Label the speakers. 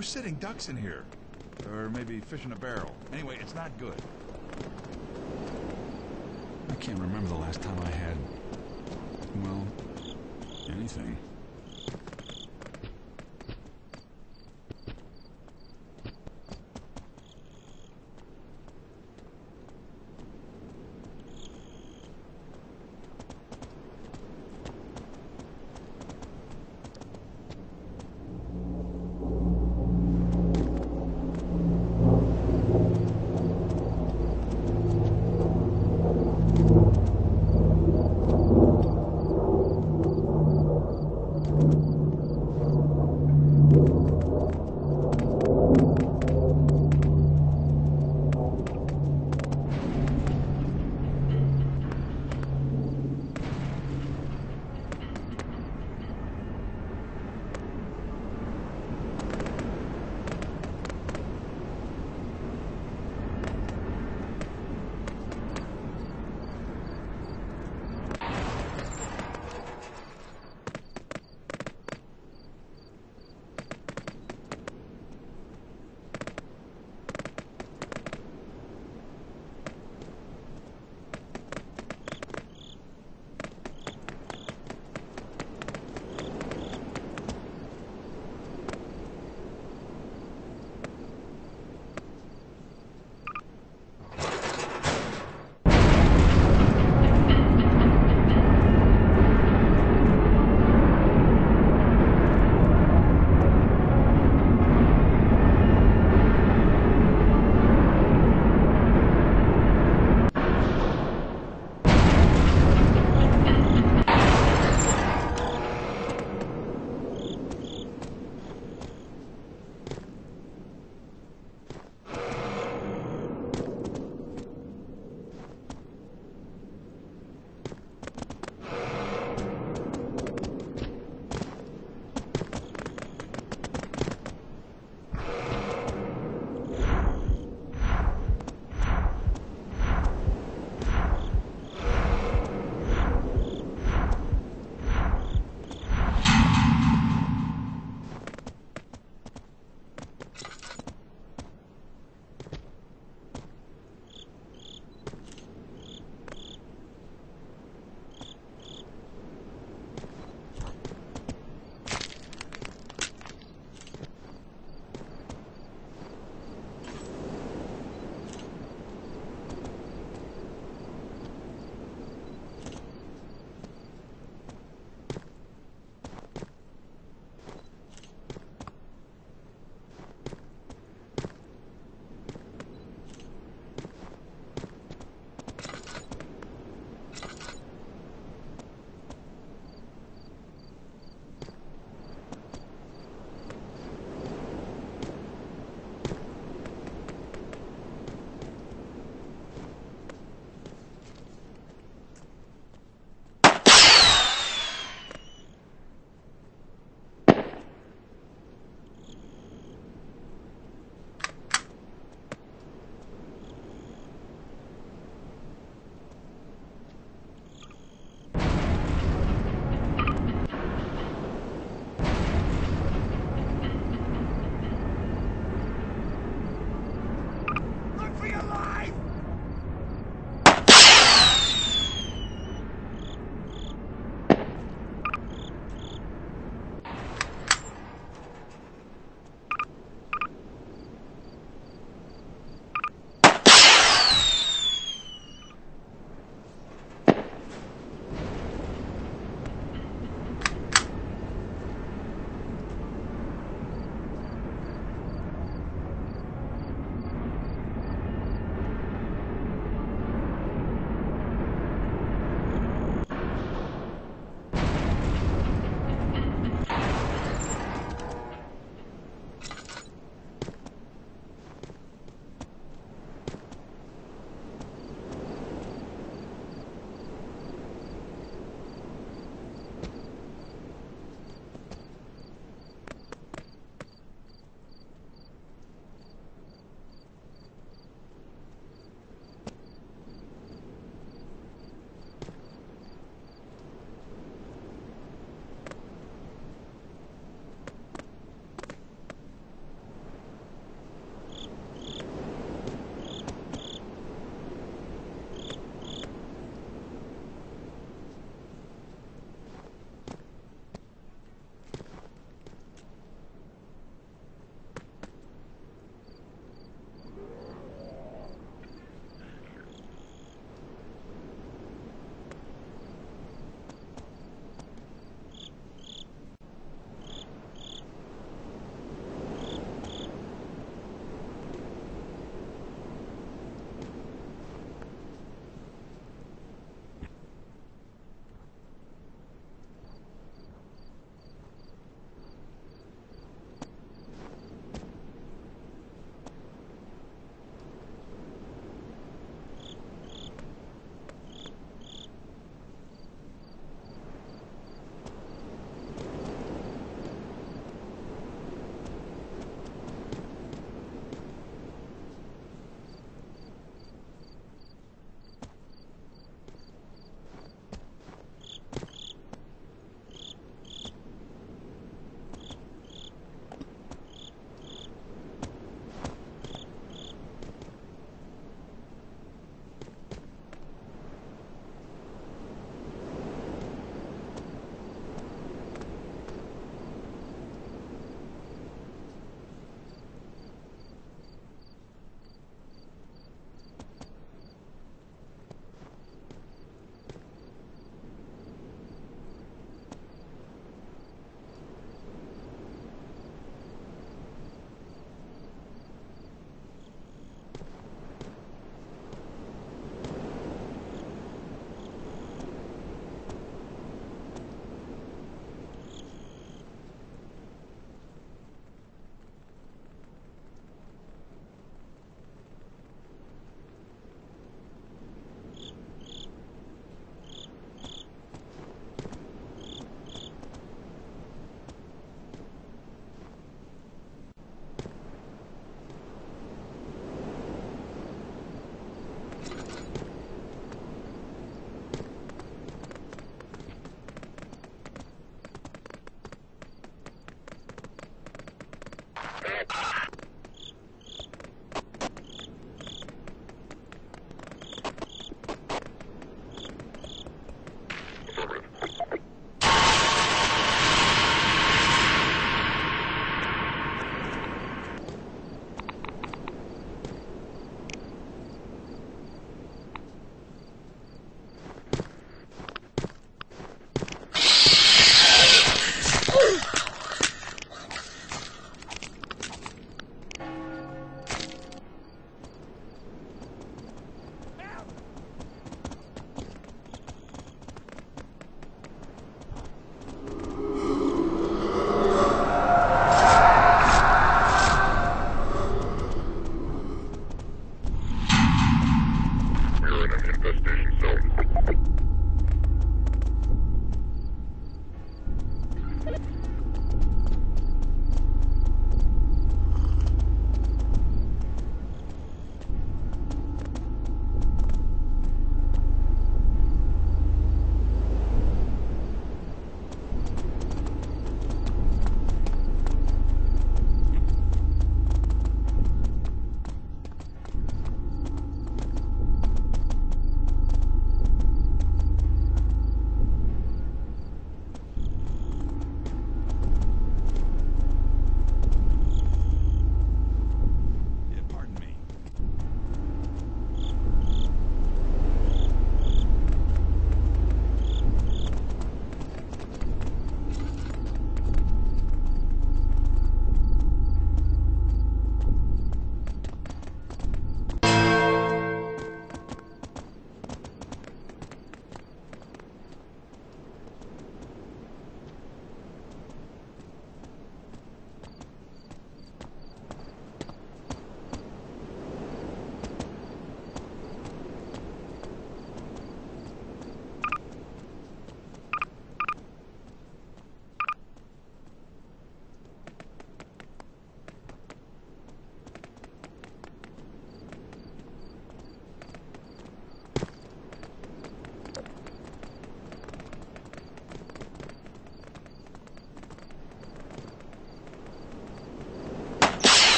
Speaker 1: We're sitting ducks in here. Or maybe fish in a barrel. Anyway, it's not good.
Speaker 2: I can't remember the last time I had... well, anything.